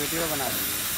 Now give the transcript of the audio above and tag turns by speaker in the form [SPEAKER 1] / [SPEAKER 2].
[SPEAKER 1] video बना रहे